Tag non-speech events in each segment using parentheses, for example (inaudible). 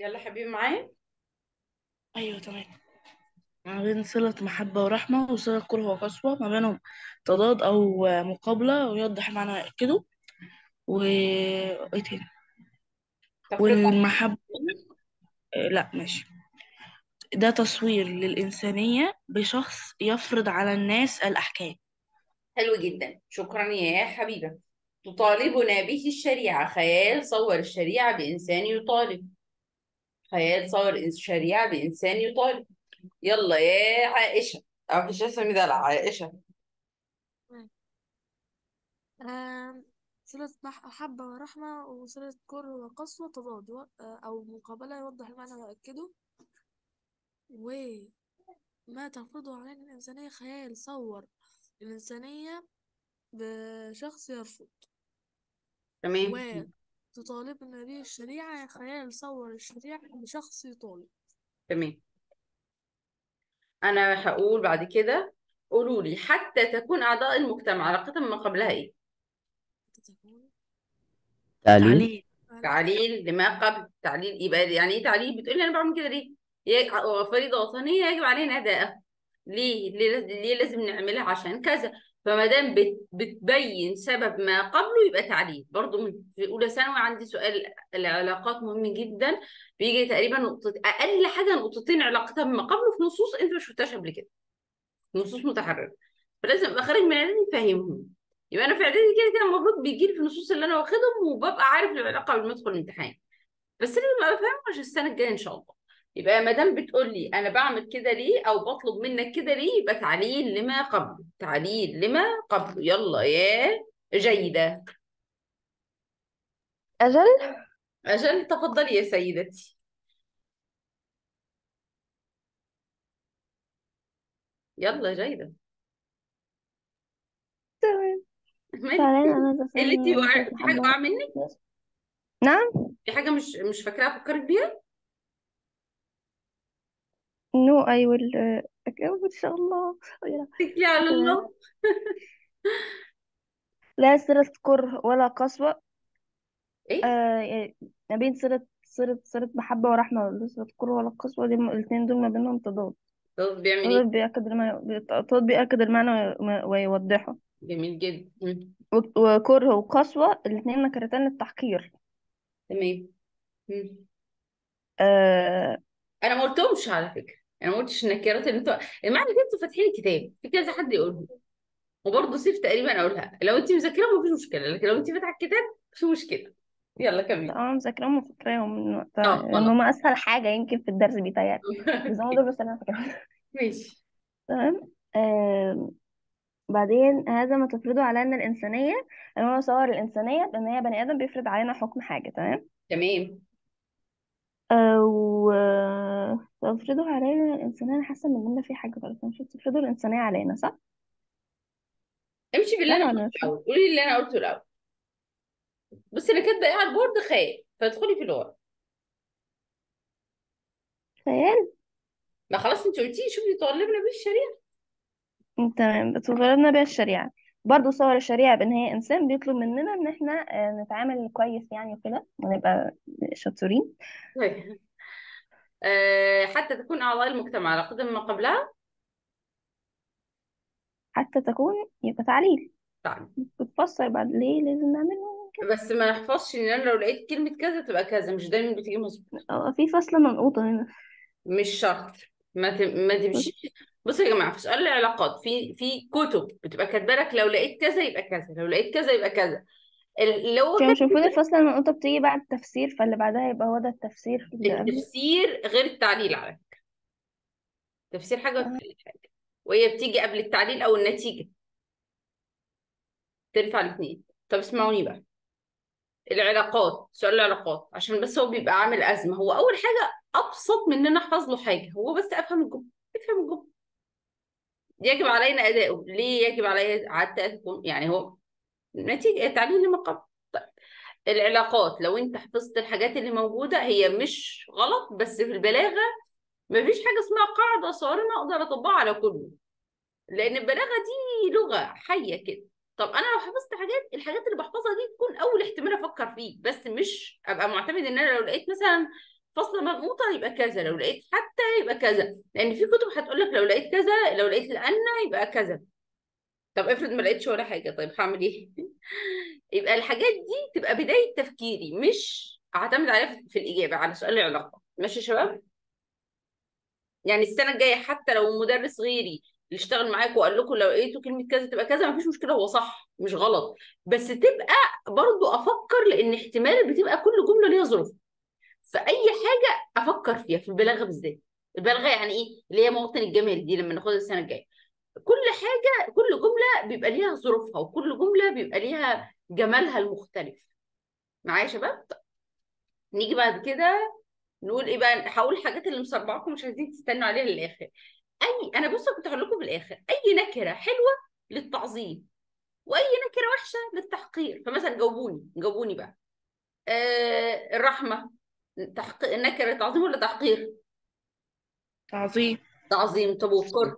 يلا حبيبي معايا؟ أيوة تمام. ما بين صلة محبة ورحمة وصلة كره وقسوة ما بينهم تضاد أو مقابلة ويوضح معنى يأكده و إيه تاني؟ والمحبة آه، لا ماشي. ده تصوير للإنسانية بشخص يفرض على الناس الأحكام. حلو جدا. شكرا يا حبيبة. تطالبنا به الشريعة. خيال صور الشريعة بإنسان يطالب. خيال صور الشريعة بإنسان يطالب. يلا يا عائشة. أو مش اسمي ده عائشة. آم، صلة مح- محبة ورحمة وصلة كره وقسوة تضاد و- آه، أو مقابلة يوضح المعنى ويأكده وما تفرضه علينا الإنسانية خيال. صور الإنسانية بشخص يرفض. تمام. وتطالبنا به الشريعة خيال صور الشريعة بشخص يطالب. تمام. أنا هقول بعد كده قولوا لي حتى تكون أعضاء المجتمع علاقتهم ما قبلها إيه؟ تعليل. تعليل. لما قبل. تعليل يبقى يعني إيه تعليل؟ بتقولي أنا بعمل كده ليه؟ فريضة وطنية يجب علينا ليه؟ ليه ليه لازم نعملها عشان كذا؟ فما دام بت- بتبين سبب ما قبله يبقى تعليل. برضو من في أولى ثانوي عندي سؤال العلاقات مهم جدا. بيجي تقريبا نقطة أقل حاجة نقطتين علاقتها بما قبله في نصوص أنت ما شفتهاش قبل كده. نصوص متحررة. فلازم أبقى خارج من إعدادي فاهمهم. يبقى أنا في إعدادي كده كده المفروض بيجي لي في النصوص اللي أنا واخدهم وببقى عارف العلاقة قبل ما أدخل الامتحان. بس أنا فاهمة عشان السنة الجاية إن شاء الله. يبقى ما دام بتقول لي أنا بعمل كده ليه أو بطلب منك كده ليه يبقى تعليل لما قبله. تعليل لما قبله. يلا يا جيدة. أجل؟ أجل تفضلي يا سيدتي. يلا جيدة. تمام. مالك إيه اللي انت في حاجة وقع منك؟ نعم؟ في حاجة مش مش فاكراها افكرك بيها؟ نو أي ويل إن شاء الله. يلا. اتكلي على تمام الله (laughs) لا صلة كره ولا قسوة. إيه؟ آه يعني ما بين صلة صلة صلة محبة ورحمة. ولا صلة كره ولا قسوة دي الاثنين دول ما بينهم تضاد. طب بيعمل إيه بيأكد المعنى بيأكد المعنى وي- ويوضحه. جميل جدا. مم. وكره وقسوة الاثنين نكرتان للتحقير. تمام. مم. آه. أنا ما قلتهمش على فكرة. أنا ما قلتش النكرات اللي أنتوا المعنى ده أنتوا فاتحين الكتاب في كذا حد يقوله وبرضه سيف تقريبا اقولها لو انت مذاكرها مفيش مشكلة لكن لو انت فاتحة الكتاب في مشكلة. يلا كملي. طبعا مذاكراهم وفاكراهم من وقتها آه لأن خلاص هما أسهل حاجة يمكن في الدرس بيتهيألي. (laughs) بس هما دول بس أنا فاكراهم ماشي. تمام. آه بعدين هذا ما تفرضه علينا الإنسانية إن هو صور الإنسانية بأن هي بني آدم بيفرض علينا حكم حاجة تمام؟ تمام. أو تفرضه علينا الإنسانية أنا حاسة إن الجملة فيها حاجة غلط. مش تفرضه الإنسانية علينا صح؟ امشي باللي صح أنا ولا قلته مش؟ الأول. قولي اللي أنا قلته الأول. بصي أنا كاتبة إيه على البورد خيال فادخلي في الورق خيال؟ ما خلاص أنت قلتي شوفي طالبنا بيه الشريعة. تمام بس غيرنا بيها الشريعة. برضه صور الشريعة بأن هي إنسان بيطلب مننا إن إحنا آه، نتعامل كويس يعني وكده ونبقى شاطرين. طيب. أه حتى تكون أعضاء المجتمع على قدم ما قبلها؟ حتى تكون يبقى تعليل. طيب. بتفسر بعد ليه لازم نعمله؟ كده بس ما نحفظش إن أنا لو لقيت كلمة كذا تبقى كذا مش دايما بتيجي مظبوط أو في فصلة منقوطة هنا. مش شرط. ما ت... ما تمشيش. بصوا يا جماعة في سؤال العلاقات في في كتب بتبقى كاتبة لك لو لقيت كذا يبقى كذا لو لقيت كذا يبقى كذا. لو كاتب المفروض الفصلة المنقوطة بتيجي بعد التفسير فاللي بعدها يبقى هو ده التفسير التفسير غير التعليل على فكرة. تفسير حاجة. والتعليل حاجة وهي بتيجي قبل التعليل أو النتيجة. تنفع الاثنين طب اسمعوني بقى. العلاقات سؤال العلاقات. عشان بس هو بيبقى عامل أزمة. هو أول حاجة أبسط من إن أنا أحفظ له حاجة. هو بس أفهم الجملة افهم الجملة. يجب علينا اداؤه ليه يجب علي تكون يعني هو نتيجة تعليل لما قبل. طيب العلاقات لو أنت حفظت الحاجات اللي موجودة هي مش غلط بس في البلاغة مفيش حاجة اسمها قاعدة صارمة أقدر أطبقها على كله. لأن البلاغة دي لغة حية كده. طب أنا لو حفظت حاجات الحاجات اللي بحفظها دي تكون أول احتمال أفكر فيه بس مش أبقى معتمد إن أنا لو لقيت مثلا فاصلة مضغوطة يبقى كذا لو لقيت حتى يبقى كذا. لأن في كتب هتقول لك لو لقيت كذا لو لقيت لأن يبقى كذا. طب افرض ما لقيتش ولا حاجة طيب هعمل إيه؟ (laughs) يبقى الحاجات دي تبقى بداية تفكيري مش هعتمد عليها في الإجابة على سؤال العلاقة. ماشي يا شباب؟ يعني السنة الجاية حتى لو مدرس غيري اللي اشتغل معاكم وقال لكم لو لقيتوا كلمة كذا تبقى كذا مفيش مشكلة هو صح مش غلط. بس تبقى برضو أفكر لأن احتمال بتبقى كل جملة ليها ظروف. فأي حاجة أفكر فيها في البلاغة بالذات. البلاغة يعني إيه؟ اللي هي مواطن الجمال دي لما ناخدها السنة الجاية. كل حاجة كل جملة بيبقى ليها ظروفها وكل جملة بيبقى ليها جمالها المختلف. معايا يا شباب؟ طيب. نيجي بعد كده نقول إيه بقى؟ هقول الحاجات اللي مسربعاكم مش عايزين تستنوا عليها للآخر. أي أنا بصوا كنت هقول لكم بالاخر أي نكرة حلوة للتعظيم وأي نكرة وحشة للتحقير. فمثلا جاوبوني جاوبوني بقى. آه الرحمة. تحقير نكره تعظيم ولا تحقير؟ تعظيم. تعظيم. طب والكره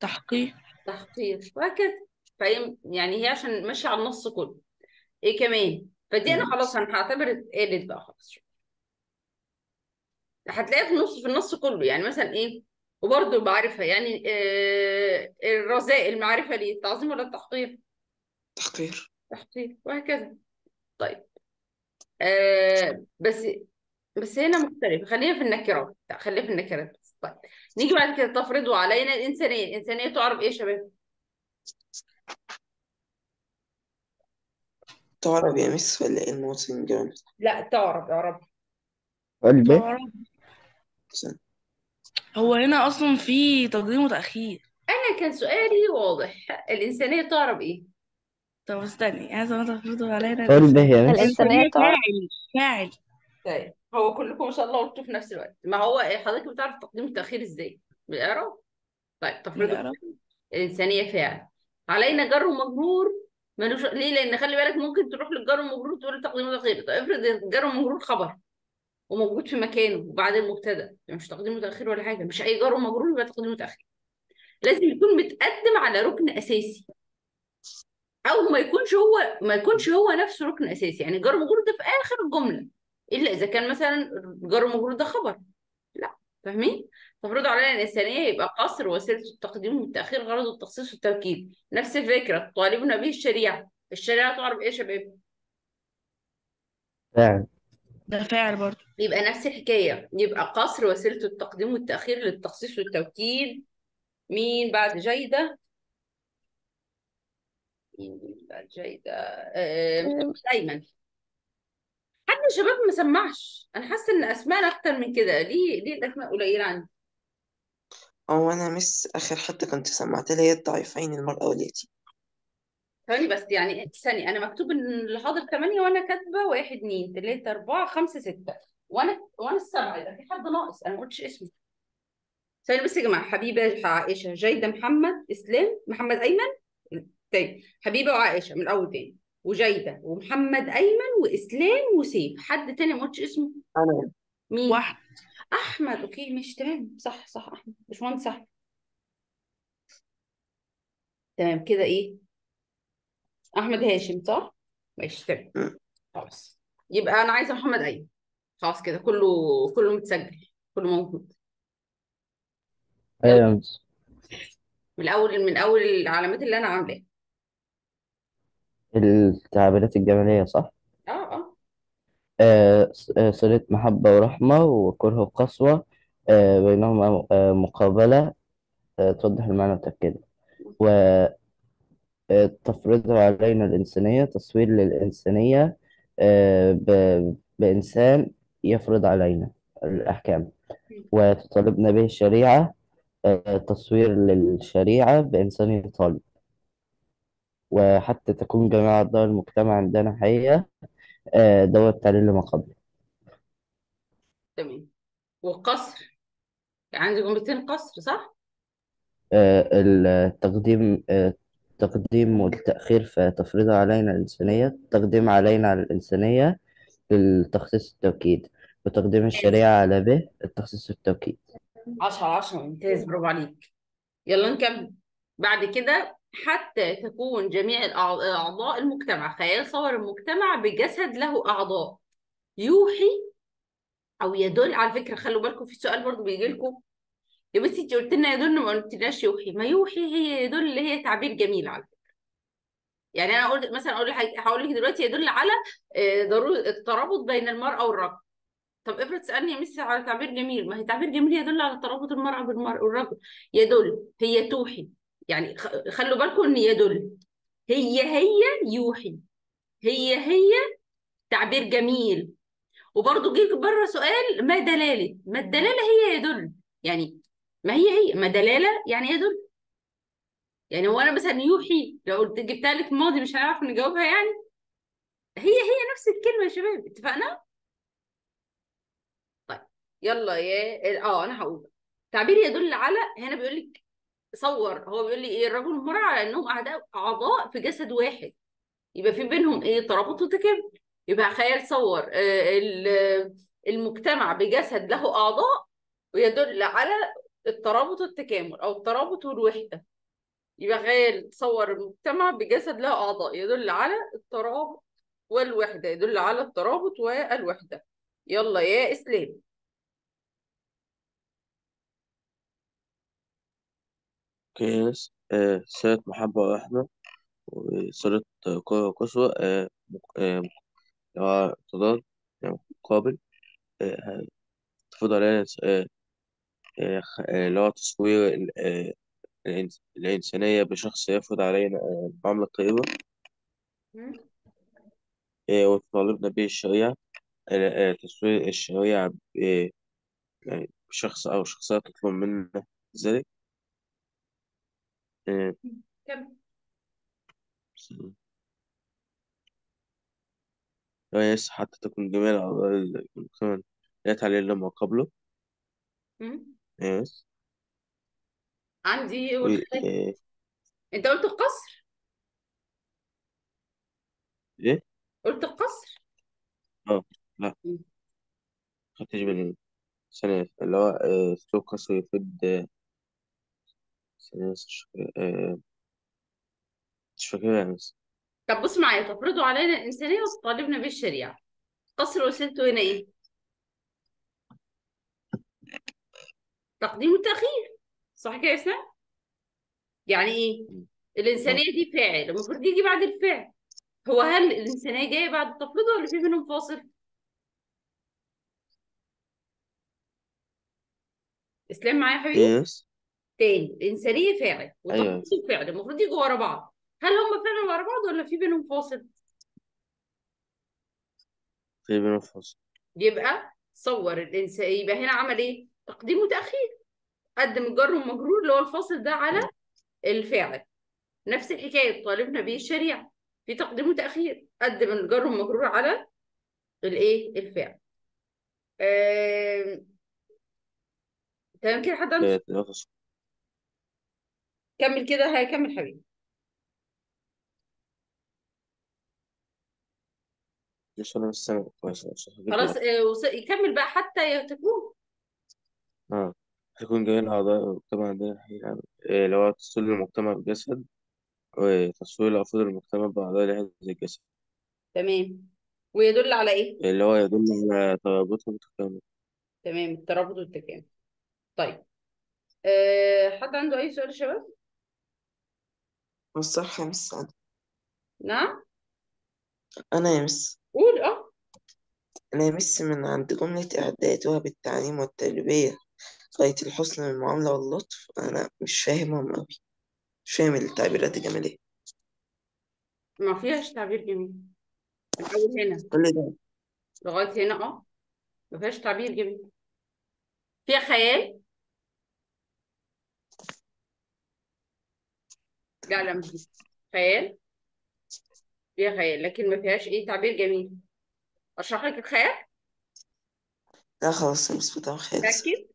تحقيق تحقير. وهكذا. فاهم؟ يعني هي عشان ماشية على النص كله. إيه كمان؟ فدي أنا خلاص أنا هعتبر اتقالت بقى خلاص. هتلاقيها في النص في النص كله. يعني مثلا إيه؟ وبرضه بعرفها. يعني آه الرذائل معرفه ليه؟ التعظيم ولا التحقير تحقير. تحقير. وهكذا. طيب. آه بس بس هنا مختلف. خلينا في النكرات. خلينا في النكرات بس. طيب نيجي بعد كده. تفرضوا علينا الإنسانية. الإنسانية تعرف إيه يا شباب؟ تعرف يا مس ولا إيه المواطن الجمال لا تعرف اعرف قلبي تعرف. هو هنا أصلا في تقديم وتأخير. أنا كان سؤالي واضح. الإنسانية تعرف إيه؟ طب استني عايزة ما تفرضوا علينا قلبي يا مس الإنسانية الإنسانية تعرف فاعل فاعل. طيب هو كلكم ما شاء الله قلتوا في نفس الوقت. ما هو حضرتك بتعرف تقديم التأخير إزاي؟ بالإعراب؟ طيب تفرضوا بالإعراب. الإنسانية فعل علينا جر ومجرور. ملوش ليه؟ لأن خلي بالك ممكن تروح للجر والمجرور تقول تقديم وتأخير طيب افرض الجر والمجرور خبر وموجود في مكانه وبعد المبتدأ. مش تقديم وتأخير ولا حاجة. مش أي جر ومجرور يبقى تقديم وتأخير لازم يكون متقدم على ركن أساسي. أو ما يكونش هو ما يكونش هو نفسه ركن أساسي. يعني جر ومجرور ده في آخر الجملة إلا إذا كان مثلا جر ومجرور ده خبر. لا فاهمين؟ تفرض علينا الإنسانية يبقى قصر وسيلة التقديم والتأخير غرض التخصيص والتوكيد نفس الفكرة طالبنا به الشريعة. الشريعة تعرف إيه يا شباب؟ فعلا. ده فاعل برضه. يبقى نفس الحكاية. يبقى قصر وسيلة التقديم والتأخير للتخصيص والتوكيد مين بعد جيدة؟ جيدة؟ آه، محمد أيمن حد من الشباب ما سمعش. أنا حاسة إن أسماء أكتر من كده. ليه ليه الأسماء قليلة عندي؟ هو أنا مس آخر حتة كنت سمعت لها هي الضعيفين المرأة واليتيم. ثواني بس يعني ثانية. أنا مكتوب إن اللي حاضر ثمانية وأنا كاتبة واحد اتنين تلاتة أربعة خمسة ستة. وأنا وأنا السبعة. يبقى في حد ناقص أنا ما قلتش اسمه. ثانية بس يا جماعة. حبيبة عائشة جيدة محمد إسلام محمد أيمن. تاني. حبيبة وعائشة من الأول تاني. وجيدة ومحمد أيمن وإسلام وسيف. حد تاني ما قلتش اسمه؟ أنا. مين؟ واحد. أحمد. أوكي ماشي تمام. صح صح أحمد. باشمهندس صح. تمام كده إيه؟ أحمد هاشم صح؟ ماشي تمام. خلاص. يبقى أنا عايزة محمد أيمن. خلاص كده كله كله متسجل. كله موجود. مس من أول من أول العلامات اللي أنا عاملاها. التعبيرات الجمالية صح؟ أه أه. آه، ص- آه، صلة محبة ورحمة وكره وقسوة آه، بينهما آه، مقابلة آه، توضح المعنى وتأكيده وتفرض علينا الإنسانية تصوير للإنسانية آه، ب- بإنسان يفرض علينا الأحكام. وتطالبنا به الشريعة آه، تصوير للشريعة بإنسان يطالب. وحتى تكون جميع أعضاء المجتمع عندنا حقيقة آه، دوت تعليل لما قبل. تمام. والقصر؟ عندي جملتين قصر صح؟ آه، التقديم آه، التقديم والتأخير في تفريض علينا الإنسانية التقديم علينا على الإنسانية للتخصيص التوكيد وتقديم ماشي الشريعة على به التخصيص التوكيد. عشرة على عشرة ممتاز برافو عليك. يلا نكمل. بعد كده حتى تكون جميع أعضاء المجتمع خيال صور المجتمع بجسد له أعضاء. يوحي أو يدل على فكرة خلوا بالكم في سؤال برضو بيجي لكم. يا بنتي انت قلت لنا يدل ما قلتلناش يوحي. ما يوحي هي يدل اللي هي تعبير جميل على فكرة. يعني أنا قلت مثلا أقول لك هقول لك دلوقتي يدل على آه، ضروره الترابط بين المرأة والرجل. طب افرض تسالني يا ميسي على تعبير جميل. ما هي تعبير جميل يدل على ترابط المرأة بالمرء والرجل. يدل هي توحي. يعني خلوا بالكم إن يدل هي هي يوحي هي هي تعبير جميل. وبرضه جه بره سؤال ما دلالة؟ ما الدلالة هي يدل يعني ما هي هي؟ ما دلالة يعني يدل يعني هو أنا مثلا يوحي لو قلت جبتها لك ماضي مش هنعرف نجاوبها يعني؟ هي هي نفس الكلمة يا شباب اتفقنا؟ طيب يلا يا آه أنا هقول. تعبير يدل على هنا بيقول لك صور هو بيقول لي إيه الرجل والمرأة على إنهم أعضاء في جسد واحد. يبقى في بينهم إيه ترابط وتكامل يبقى خيال صور آه، ال- المجتمع بجسد له أعضاء ويدل على الترابط والتكامل أو الترابط والوحده يبقى خيال صور المجتمع بجسد له أعضاء يدل على الترابط والوحدة يدل على الترابط والوحدة. يلا يا إسلام. قياس آه صلة محبة ورحمة قوة وقسوة آه مق- آه اللي هو تضاد يعني مقابل آه تفرض علينا آه آه خ- آه، اللي هو تصوير ال- آه الإنس- الإنسانية بشخص يفرض علينا آه المعاملة الطيبة مم. آه وتطالبنا به الشريعة آه آه تصوير الشريعة ب- يعني بشخص أو شخصيات تطلب منا ذلك آه. كمل. كويس حتى تكون جميع الأعضاء المجتمع لا تعليل لما قبله. مم. يس. عندي و آه، انت قلت القصر. إيه؟ قلت القصر. آه لا. مم. خدتش بالي. ثانية اللي هو آه، قصري يفيد آه، بس مش فاكر آه، مش فاكرها يعني بس طب بص معايا تفرضوا علينا الإنسانية وتطالبنا بالشريعة قصر وسيلته هنا إيه؟ تقديم وتأخير صح كده يا إسلام؟ يعني إيه؟ الإنسانية دي فاعل المفروض يجي بعد الفعل هو هل الإنسانية جاية بعد التفريط ولا في بينهم فاصل؟ إسلام معايا يا حبيبي؟ يس تاني الإنسانية فاعل أيوه. وتفريط وفعل المفروض يجوا ورا بعض. هل هم فعلا ورا بعض ولا في بينهم فاصل؟ في بينهم فاصل. يبقى صور الإنسان يبقى هنا عمل إيه؟ تقديم وتأخير. قدم الجر والمجرور اللي هو الفاصل ده على الفاعل. نفس الحكاية طالبنا به الشريعة. في تقديم وتأخير. قدم الجر والمجرور على الإيه؟ الفعل آم، تمام كده حد عنده؟ آه، كمل كده هيكمل حبيبي. مش بس سامع كويس خلاص بالي آه، يكمل بقى حتى تكون. آه هيكون جميع الأعضاء المجتمع عندنا الحقيقة آه، اللي هو تصوير المجتمع بالجسد وتصوير أفراد المجتمع بأعضاء هذا الجسد. تمام. ويدل على إيه؟ اللي هو يدل على ترابطهم وتكامل. تمام الترابط والتكامل. طيب أه حد عنده أي سؤال يا شباب؟ يا مس أنا نعم؟ أنا يا مس قول آه. أنا يا مس من عند جملة إعدادها بالتعليم والتربية. غاية الحسن والمعاملة واللطف. أنا مش فاهمهم أوي. مش فاهم التعبيرات الجمالية ما فيهاش تعبير جميل. من اول هنا كل ده. لغاية هنا آه. ما فيهاش تعبير جميل. فيها خيال؟ لا لا مش دي خيال فيها خيال لكن ما فيهاش إيه تعبير جميل. أشرح لك الخيال؟ لا خلاص مس بتاع خالص. متأكد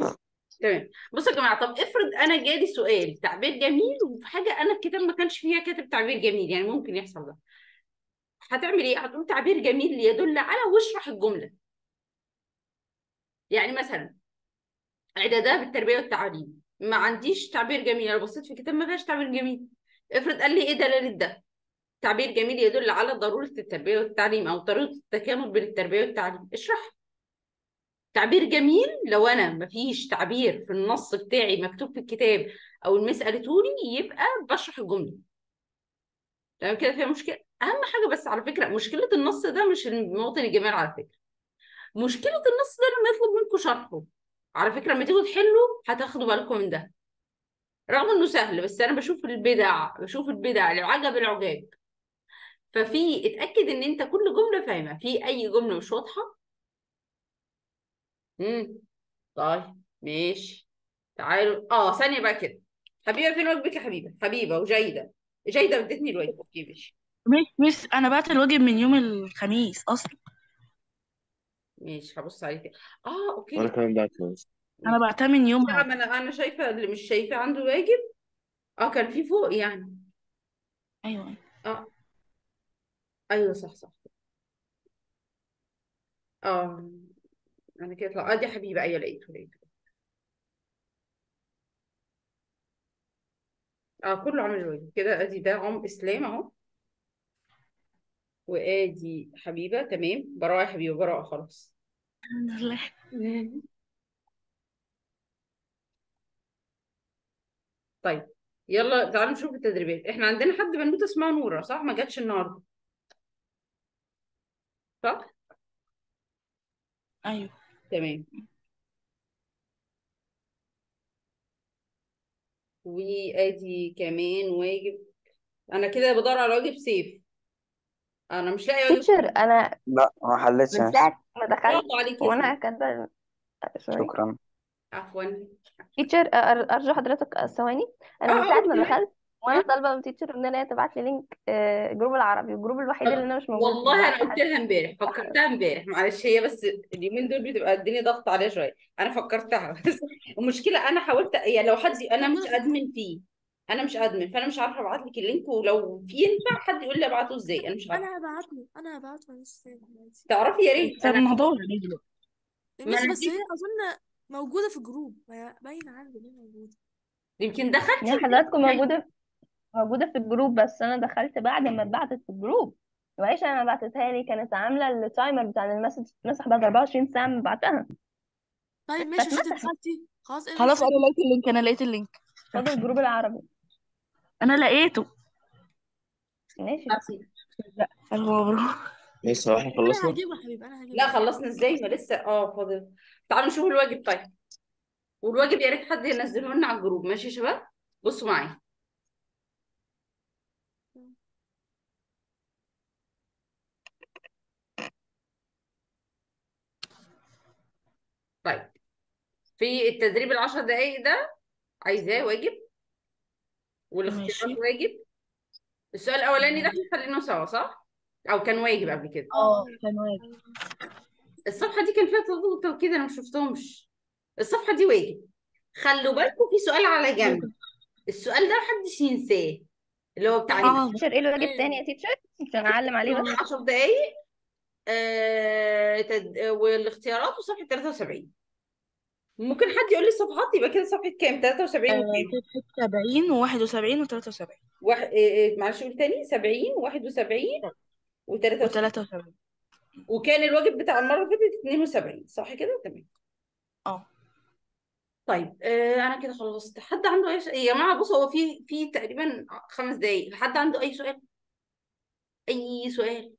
آه. تمام. بصوا يا جماعة طب افرض أنا جالي سؤال تعبير جميل وفي حاجة أنا الكتاب ما كانش فيها كاتب تعبير جميل يعني ممكن يحصل ده. هتعمل إيه؟ هتقول تعبير جميل يدل على واشرح الجملة. يعني مثلا اعدادها بالتربية والتعليم. ما عنديش تعبير جميل أنا بصيت في الكتاب ما فيهاش تعبير جميل. افرض قال لي إيه دلالة ده؟ تعبير جميل يدل على ضرورة التربية والتعليم أو طريقة التكامل بين التربية والتعليم. اشرح. تعبير جميل؟ لو أنا مفيش تعبير في النص بتاعي مكتوب في الكتاب أو المس قالته لي يبقى بشرح الجملة. تمام؟ كده فيها مشكلة؟ أهم حاجة بس على فكرة مشكلة النص ده مش المواطن الجمال على فكرة. مشكلة النص ده لما يطلب منكم شرحه. على فكرة لما تيجوا تحلوا هتاخدوا بالكم من ده. رغم إنه سهل بس أنا بشوف البدع بشوف البدع العجب العجاب. ففي اتأكد إن أنت كل جملة فاهمها. في أي جملة مش واضحة؟ امم طيب ماشي. تعالوا. آه ثانية بقى كده. حبيبة فين واجبك يا حبيبة؟ حبيبة وجيدة. جيدة ادتني الواجب أوكي ماشي. مش مش أنا بعت الواجب من يوم الخميس أصلا. ماشي هبص عليه كده آه أوكي. وأنا كمان بعت أنا بعتها من لا يومها. ما أنا أنا شايفة اللي مش شايفه عنده واجب؟ آه كان في فوق يعني. أيوه. آه. أيوه صح صح. آه أنا كده طلع آه دي حبيبة. أيوه لقيته لقيته. آه كله عامل الواجب كده أدي ده عم إسلام أهو. وآدي حبيبة تمام. براءة يا حبيبة براءة خلاص. الحمد (laughs) لله طيب يلا تعالوا نشوف التدريبات. إحنا عندنا حد بنوته اسمها نورة صح؟ ما جاتش النهارده. صح؟ أيوه. تمام. وآدي كمان واجب. أنا كده بدور على واجب سيف. أنا مش لاقي واجب. تيتشر أنا لا ما حلتش. من نفسي ما دخلت برافو عليك يا وأنا سيف كاتبه sorry. شكرا. عفوا. teacher أرجو حضرتك ثواني. أنا آه من أه ساعة ما دخلت وأنا ها؟ طالبة من teacher إن هي تبعت لي link آه، group العربي ال group الوحيد اللي أنا مش موجوده فيه. والله أنا قلت لها امبارح فكرتها امبارح. معلش هي بس اليومين دول بتبقى الدنيا ضغط عليها شوية. أنا فكرتها. (laughs) بس المشكلة أنا حاولت يعني لو حد أنا مش admin فيه. أنا مش admin فانا مش عارفة ابعت لك ال link ولو في ينفع حد يقول لي ابعته إزاي؟ أنا مش عارفة. أنا هبعت له أنا هبعت له دلوقتي. تعرفي يا ريت طب أنا ما هدور عليه دلوقتي. ما بس دي هي اظن موجودة في ال group هي باينه عندي إن هي موجودة. يمكن دخلتي؟ يعني حضراتكم موجودة موجودة في ال group بس أنا دخلت بعد ما اتبعتت في ال group. وعيشة أنا بعتتها لي كانت عاملة ال timer بتاع ال message تتمسح بعد 24 ساعة من بعتها. طيب ماشي مش انت فاتمسحت دخلتي خلاص إيه خلاص المشكلة أنا لقيت ال link أنا لقيت ال link. فاضل ال group العربي. أنا لقيته. ماشي. لسه إحنا أنا خلصنا؟ هجيبه يا حبيبي أنا هجيبه. لا خلصنا إزاي؟ ما لسه. آه فاضل. تعالوا نشوف الواجب طيب. والواجب يا ريت حد ينزله لنا على ال group. ماشي يا شباب؟ بصوا معايا. طيب. في التدريب العشر دقايق ده عايزاه واجب؟ والاختيارات ماشي. واجب؟ السؤال الأولاني ده إحنا حليناه سوا صح؟ أو كان واجب قبل كده. آه كان واجب. الصفحة دي كان فيها تضاد وتوكيد أنا ما شفتهمش. الصفحة دي واجب. خلوا بالكم في سؤال على جنب. السؤال ده محدش ينساه اللي هو بتاع آه teacher إيه الواجب تاني يا teacher عشان أعلم عليه بس 10 دقايق. آه تد... والاختيارات وصفحة 73 ممكن حد يقول لي الصفحات يبقى كده صفحة كام؟ 73 آه، وكام؟ صفحة 70 و71 و73 واحد إيه معلش قول تاني. 70 71 و73 و73 وكان الواجب بتاع المرة اللي فاتت 72 صح كده؟ تمام. آه. طيب آه أنا كده خلصت. حد عنده أي سؤال يا جماعة بصوا هو في في تقريبا خمس دقايق. حد عنده أي سؤال؟ أي سؤال؟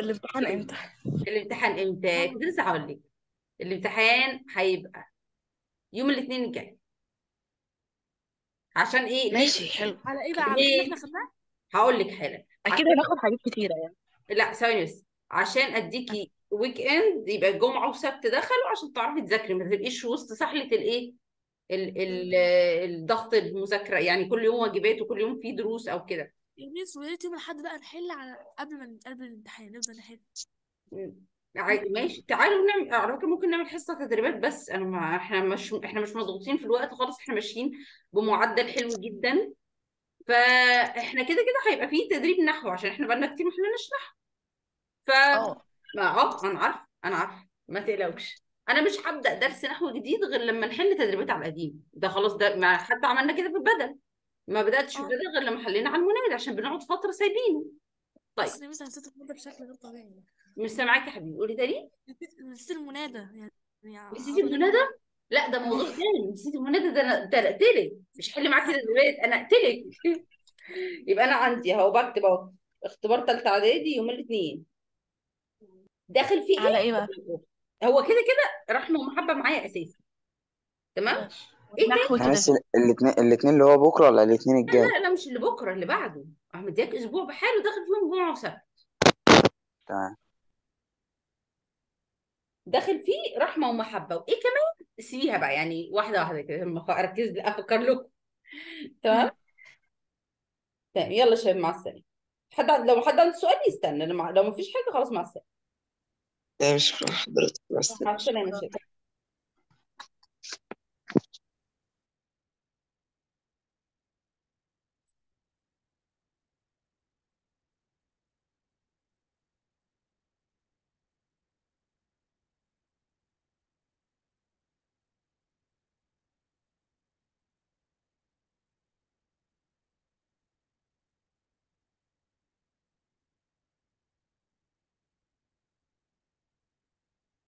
الامتحان إمتى؟ الامتحان إمتى؟ كنت لسه هقول لك. الامتحان هيبقى يوم الاثنين الجاي. عشان إيه؟ ماشي حلو. على إيه بقى؟ على اللي ليه إحنا خدناه هقول لك حالا. أكيد هناخد حاجات كتيرة يعني. لا ثواني بس. عشان أديكي weekend يبقى جمعة وسبت دخلوا عشان تعرفي تذاكري. ما تبقيش وسط سحلة الايه ال ال الضغط المذاكرة. يعني كل يوم واجبات وكل يوم في دروس أو كده. يا ميس ويا ريت يوم الاحد بقى نحل على قبل ما قبل الامتحان نبدا نحل. عادي ماشي. تعالوا نعمل على فكرة ممكن نعمل حصة تدريبات بس أنا ما إحنا مش إحنا مش مضغوطين في الوقت خالص إحنا ماشيين بمعدل حلو جدا. فإحنا كده كده هيبقى فيه تدريب نحو عشان إحنا بقالنا كتير ما حلناش نحو. ف أه. أه أنا عارف أنا عارف ما تقلقوش. أنا مش هبدأ درس نحو جديد غير لما نحل تدريبات على القديم. ده خلاص ده ما حتى عملنا كده في البدل. ما بدأتش في آه الغدا غير لما حلينا على المنادى عشان بنقعد فترة سايبينه. طيب. بس أنا مثلا نسيت المنادى بشكل غير طبيعي. مش سامعاك يا حبيبي قولي تاني. نسيت المنادى يعني يعني نسيت عمل المنادى لا ده موضوع (laughs) تاني. نسيت المنادى ده أنا ده اقتلك مش حل معاك كده دلوقتي أنا اقتلك (laughs) يبقى أنا عندي أهو بكتب أهو. اختبار تالتة إعدادي يوم الاثنين. داخل فيه على إيه؟ إيه بقى؟ هو كده كده رحمة ومحبة معايا اساسي تمام؟ ماشي. إيه؟ تاني نحو يعني كده بس الاثنين الاثنين اللي هو بكرة ولا الاثنين لا الجاي؟ لا لا مش اللي بكرة اللي بعده. أحمد ديك أسبوع بحاله داخل فيهم جمعه وسبت. تمام. داخل فيه رحمة ومحبة. وإيه كمان؟ سيبيها بقى يعني واحدة واحدة كده. لما اركز أفكر لكم. تمام؟ تمام يلا يا شباب مع السلامة. حد لو حد عنده سؤال يستنى. لما- لو مفيش حاجة خلاص مع السلامة. لا مش شكرا حضرتك بس. مع السلامة يا شباب.